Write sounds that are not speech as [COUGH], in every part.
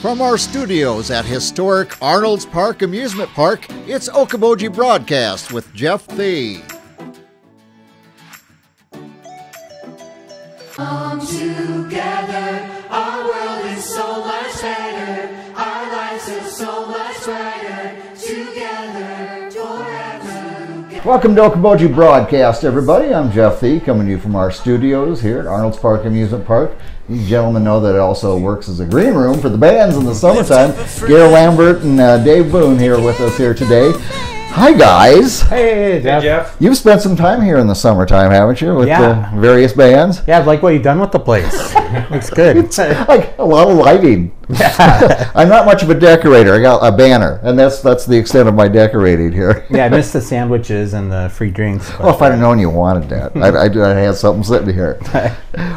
From our studios at historic Arnold's Park Amusement Park, it's Okoboji Broadcast with Jeff Thee. Come together, Welcome to Okoboji Broadcast, everybody. I'm Jeff Thee, coming to you from our studios here at Arnold's Park Amusement Park. These gentlemen know that it also works as a green room for the bands in the summertime. Gary Lambert and uh, Dave Boon here with us here today. Hi, guys. Hey, Jeff. Jeff. You've spent some time here in the summertime, haven't you, with Yeah. the various bands? Yeah, I like what you've done with the place. [LAUGHS] Looks good. It's like a lot of lighting. Yeah. [LAUGHS] I'm not much of a decorator. I got a banner, and that's that's the extent of my decorating here. [LAUGHS] yeah, I missed the sandwiches and the free drinks. but- Well, if I'd have known you wanted that, I'd, I'd, I'd had something sitting here.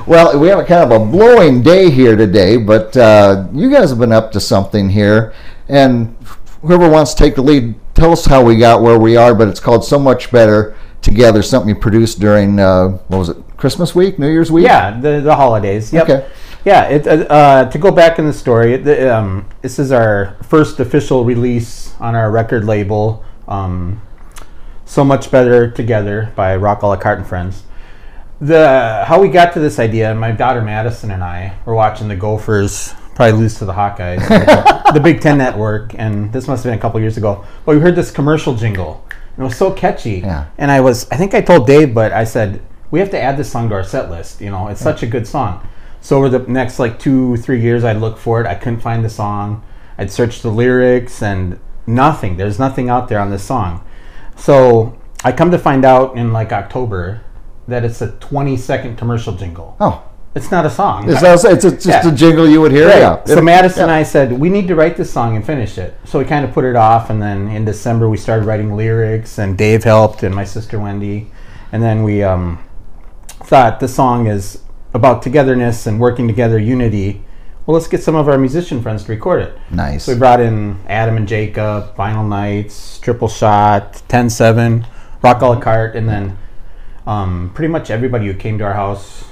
well, we have a kind of a blowing day here today, but uh, you guys have been up to something here, and whoever wants to take the lead, tell us how we got where we are. But it's called so much better together. Something you produced during uh, what was it? Christmas week, New Year's week. yeah, the, the holidays. Yep. Okay. Yeah, it, uh, uh, to go back in the story, the, um, this is our first official release on our record label, um, So Much Better Together by Rock a la Carte and Friends. The How we got to this idea, my daughter Madison and I were watching the Gophers probably lose to the Hawkeyes, the, Big Ten Network, and this must have been a couple years ago. But we heard this commercial jingle, and it was so catchy. Yeah. And I was, I think I told Dave, but I said, we have to add this song to our set list. You know, it's such a good song. So over the next like two, three years, I'd look for it. I couldn't find the song. I'd search the lyrics and nothing. There's nothing out there on this song. So I come to find out in like October that it's a 20 second commercial jingle. Oh, It's not a song. that, it's just Yeah. a jingle you would hear? Right. Yeah. So Madison and I said we need to write this song and finish it. So we kind of put it off, and then in December we started writing lyrics, and Dave helped, and my sister Wendy, and then we um, thought the song is about togetherness and working together, unity. Well, let's get some of our musician friends to record it. Nice. So we brought in Adam and Jacob, Vinyl Nights, Triple Shot, 10-7, Rock a la Carte, and then um, pretty much everybody who came to our house,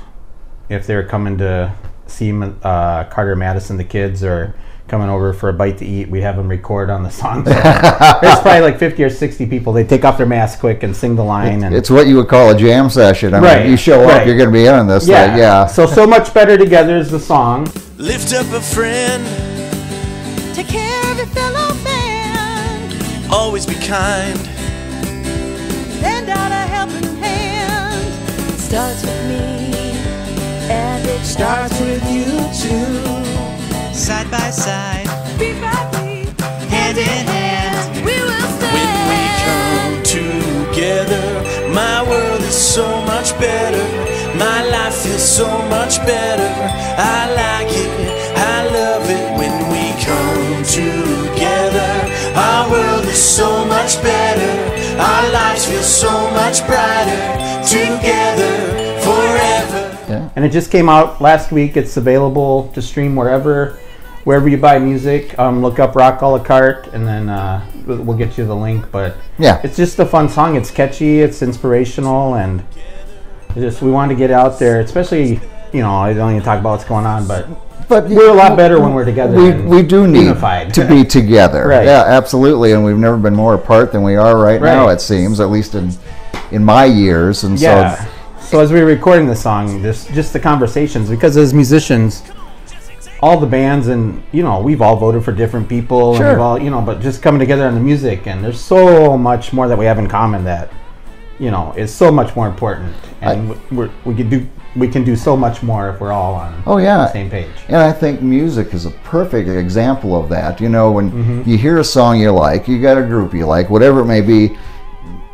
if they were coming to see uh, Carter Madison, the kids, or coming over for a bite to eat, we'd have them record on the [LAUGHS] song. So there's [LAUGHS] probably like 50 or 60 people. They take off their mask quick and sing the line. and It's what you would call a jam session. I Right, if you show up, right. you're going to be in on this yeah, thing. Yeah. So so much better together is the song. Lift up a friend, Take care of your fellow man. always be kind. Lend out a helping hand. Starts with me, and it starts with you too. Side by side, Beat by beat, hand in hand. we will When we come together, my world is so much better. My life feels so much better. I like it, I love it when we come together. Our world is so much better. Our lives feel so much brighter. And it just came out last week. It's available to stream wherever, wherever you buy music. Um, look up Rock a la Carte, and then uh, we'll get you the link. But Yeah. it's just a fun song. It's catchy. It's inspirational, and just we wanted to get out there, especially you know I don't even talk about what's going on, but but we're a lot better when we're together We, we do need unified. to be together. [LAUGHS] Right. Yeah, absolutely. And we've never been more apart than we are right, now. It seems, at least in in my years. And yeah. so, So as we were recording the song, this just the conversations because as musicians, all the bands and you know we've all voted for different people Sure. and we've all you know, but just coming together on the music and there's so much more that we have in common that you know is so much more important and we're, we can do we can do so much more if we're all on oh yeah, the same page. And I think music is a perfect example of that. You know, when Mm-hmm. you hear a song you like, you got a group you like, whatever it may be,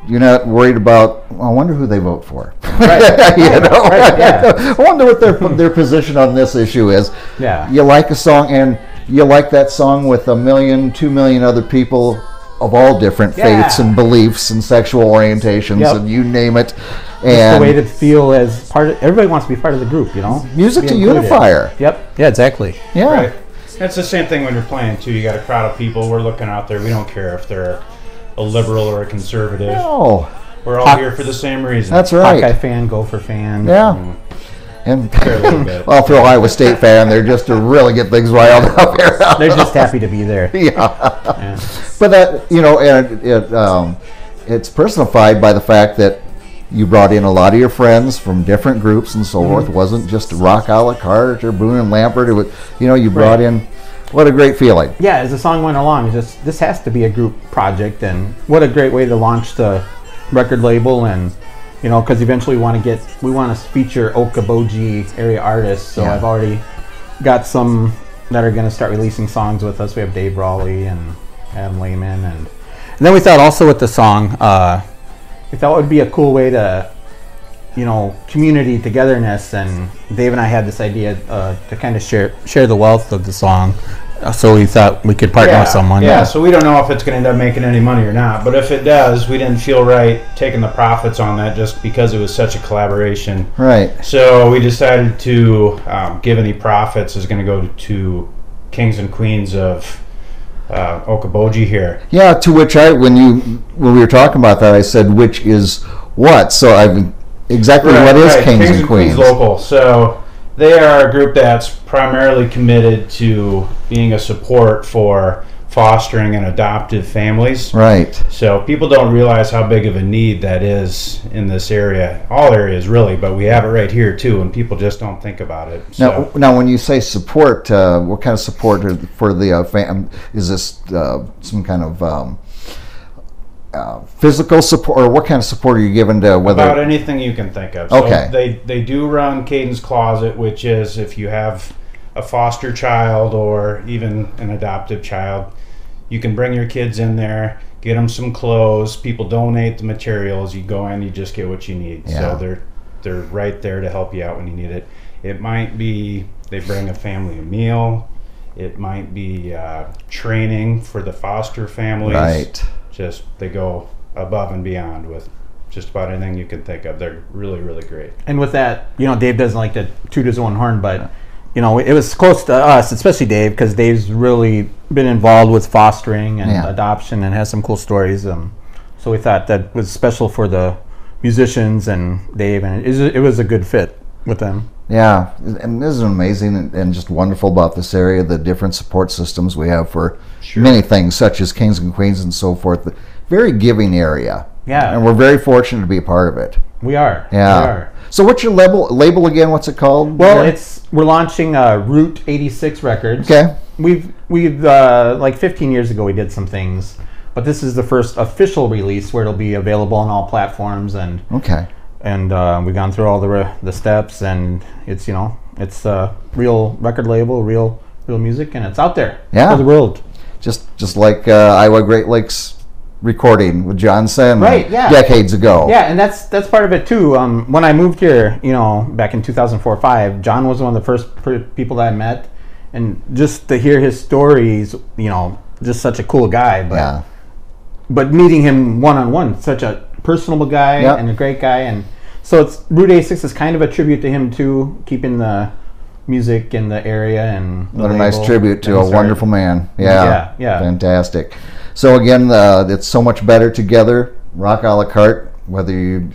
you're not worried about. "Well, I wonder who they vote for. Right. [LAUGHS] you know, Right, [LAUGHS] yeah. I wonder what their their position on this issue is. Yeah. You like a song, and you like that song with a million, two million other people of all different faiths and beliefs and sexual orientations, Yep. and you name it. It's the way to feel as part of everybody wants to be part of the group, you know. Music's Be a unifier. Yep. Yeah, exactly. yeah, Right. It's the same thing when you're playing too. You got a crowd of people. We're looking out there. We don't care if they're a liberal or a conservative. oh, We're all Hawk- here for the same reason. that's right. Hawkeye fan, Gopher fan. Yeah. And [LAUGHS] a little bit. well, for Iowa State fan, they're just to really get things riled up here. They're just happy to be there. [LAUGHS] yeah. Yeah. But that you know, and it um, it's personified by the fact that you brought in a lot of your friends from different groups and so forth. It wasn't just rock a la carte or Boon and Lambert. It was, you know, you brought Right. in. What a great feeling! yeah, as the song went along, it's just this has to be a group project, and what a great way to launch the record label, and you know, because eventually we want to get we want to feature Okoboji area artists. So Yeah. I've already got some that are going to start releasing songs with us. We have Dave Raleigh and Adam Lehman, and, and then we thought also with the song, uh, we thought it would be a cool way to you know, community togetherness, and Dave and I had this idea uh, to kind of share share the wealth of the song. Uh, So we thought we could partner with someone. Yeah, so we don't know if it's going to end up making any money or not. But if it does, we didn't feel right taking the profits on that just because it was such a collaboration. Right. So we decided to um, give any profits is going to go to kings and queens of uh, Okoboji here. Yeah. To which I, when you when we were talking about that, I said, "Which is what?" So I exactly what is right, Kings, and Queens? local? So they are a group that's primarily committed to being a support for fostering and adoptive families. Right. So people don't realize how big of a need that is in this area, all areas really, but we have it right here too, and people just don't think about it. Now, So now, when you say support, uh, what kind of support for the uh, fam? Is this uh, some kind of um, uh, physical support, or what kind of support are you given to whether? about anything you can think of. So Okay. They they do run Caden's Closet, which is if you have a foster child or even an adoptive child, you can bring your kids in there, get them some clothes. People donate the materials. You go in, you just get what you need. Yeah. So they're they're right there to help you out when you need it. It might be they bring a family a meal. It might be uh, training for the foster families Right. Just they go above and beyond with just about anything you can think of. They're really, really great. And with that, you know, Dave doesn't like to toot his own horn, but you know, it was close to us, especially Dave, because Dave's really been involved with fostering and Yeah. adoption and has some cool stories. Um, so we thought that was special for the musicians and Dave, and it was, it was a good fit with them. Yeah, and this is amazing and, and just wonderful about this area. The different support systems we have for many things, such as Kings and Queens and so forth. The very giving area. Yeah. and we're very fortunate to be a part of it. We are. Yeah. We are. So, what's your label? Label again? What's it called? Well, Gary? it's we're launching uh, Route 86 Records. okay. We've we've uh, like 15 years ago we did some things, but this is the first official release where it'll be available on all platforms and Okay. And uh, we've gone through all the re- the steps and it's you know it's a real record label, real real music, and it's out there Yeah. for the world. Just just like uh, Iowa Great Lakes recording with John Sam Right, yeah. decades ago. Yeah, and that's that's part of it too. Um, when I moved here, you know, back in 2004 5, John was one of the first people that I met, and just to hear his stories, you know, just such a cool guy. But Yeah. but meeting him one on one, such a personable guy Yep. and a great guy, and so it's Route 86 is kind of a tribute to him too, keeping the music in the area and What a nice tribute to a wonderful man. Yeah. Yeah, yeah. Fantastic. So again, uh, it's so much better together. Rock a la carte, whether you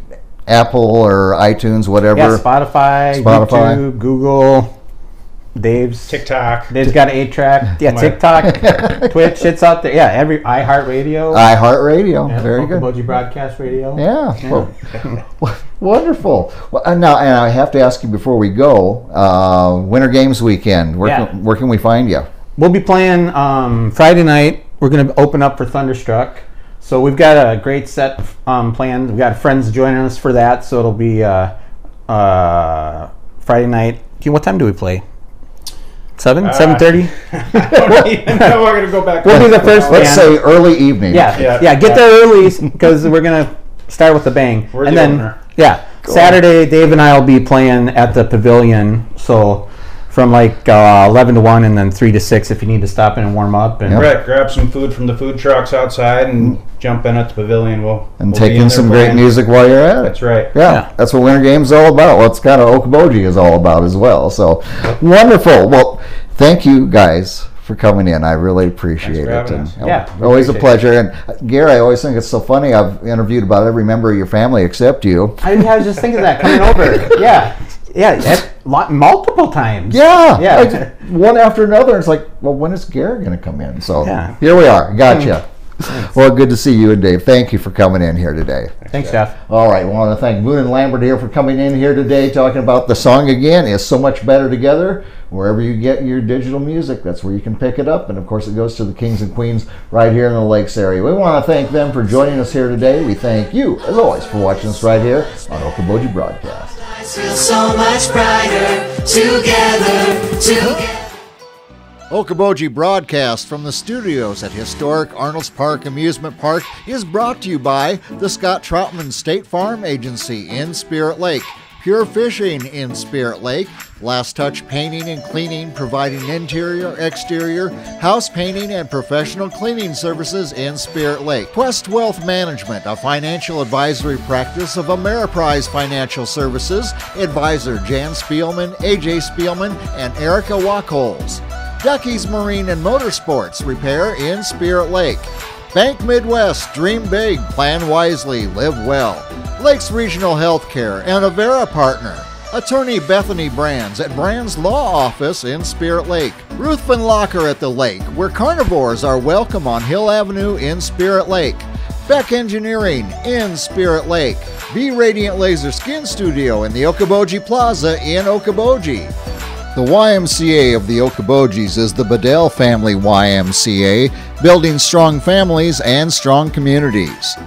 Apple or iTunes, whatever. Yeah, Spotify, Spotify. YouTube, Google, Dave's TikTok. Dave's got an eight track. [LAUGHS] Yeah, TikTok, [LAUGHS] Twitch, it's out there. Yeah, every iHeartRadio, iHeartRadio. yeah, Very good. Okoboji Broadcast Radio. Yeah. Well, [LAUGHS] wonderful. Well, and now, and I have to ask you before we go. Uh, Winter Games weekend. Where, Yeah. can, where can we find you? We'll be playing um, Friday night. We're going to open up for Thunderstruck. So we've got a great set um, planned. We've got friends joining us for that. So it'll be uh, uh, Friday night. What time do we play? Seven, uh, seven thirty. [LAUGHS] I don't even know. We're gonna go back. We'll be the first Let's band. say early evening. Yeah, Yeah. yeah, Get there early [LAUGHS] because we're gonna start with the bang, We're and the then opener. yeah, Saturday Dave and I will be playing at the pavilion. So from like uh, eleven to one, and then three to six if you need to stop in and warm up. And Right, grab some food from the food trucks outside and jump in at the pavilion. We'll And we'll take in there some great music while you're at it. That's right. Yeah, Yeah. that's what Winter Games is all about. Well, it's kind of Okoboji is all about as well. So wonderful. Well, thank you guys for coming in. I really appreciate for it. And, us. Yeah, always a appreciate pleasure. And uh, Gary, I always think it's so funny. I've interviewed about every member of your family except you. I, I was just thinking that coming over. Yeah, [LAUGHS] yeah. [LAUGHS] lot, multiple times. Yeah, Yeah. one after another. It's like, well, when is Gary going to come in? So Yeah. here we are. Gotcha. Mm. Well, good to see you and Dave. Thank you for coming in here today. Thanks, Jeff. All right, well, I want to thank Boon and Lambert here for coming in here today, talking about the song again. Is so much better together. Wherever you get your digital music, that's where you can pick it up. And of course, it goes to the Kings and Queens right here in the Lakes area. We want to thank them for joining us here today. We thank you, as always, for watching us right here on Okoboji Broadcast. Lives feel so much brighter together, together. Okoboji broadcast from the studios at historic Arnold's Park Amusement Park is brought to you by the Scott Troutman State Farm Agency in Spirit Lake, Pure Fishing in Spirit Lake, Last Touch Painting and Cleaning providing interior, exterior, house painting and professional cleaning services in Spirit Lake, Quest Wealth Management, a financial advisory practice of Ameriprise Financial Services, advisor Jan Spielman, AJ Spielman, and Erica Wachholz. Ducky's Marine and Motorsports Repair in Spirit Lake. Bank Midwest, dream big, plan wisely, live well. Lakes Regional Healthcare and Avera Partner. Attorney Bethany Brands at Brands Law Office in Spirit Lake. Ruthven Locker at the lake, where carnivores are welcome on Hill Avenue in Spirit Lake. Beck Engineering in Spirit Lake. B Radiant Laser Skin Studio in the Okoboji Plaza in Okoboji. The YMCA of the Okobojis is the Bedell Family YMCA, building strong families and strong communities.